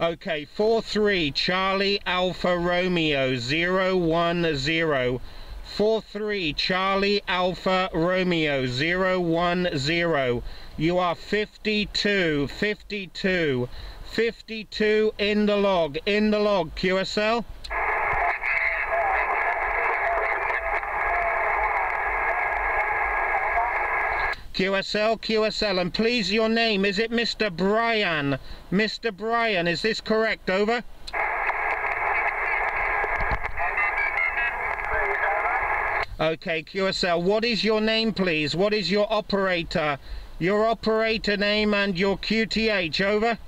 Okay, 4-3, Charlie Alpha Romeo 010. 4-3, Charlie Alpha Romeo 010. You are 52, 52, 52 in the log, in the log, QSL. QSL, QSL, and please your name, is it Mr. Brian? Mr. Brian, is this correct? Over? Okay, QSL, what is your name, please? What is your operator? Your operator name and your QTH, over?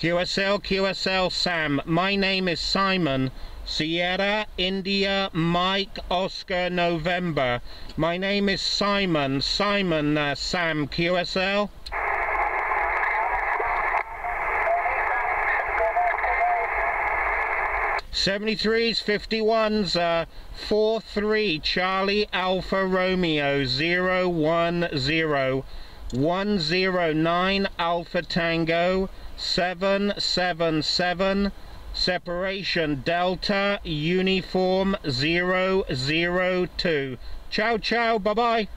QSL, QSL, Sam. My name is Simon. Sierra, India, Mike, Oscar, November. My name is Simon. Simon, uh, Sam, QSL. Seventy-threes, fifty-ones, uh, four three, Charlie Alpha Romeo zero one zero, one zero nine Alpha Tango, seven seven seven, separation Delta Uniform zero zero two. Ciao ciao, bye bye.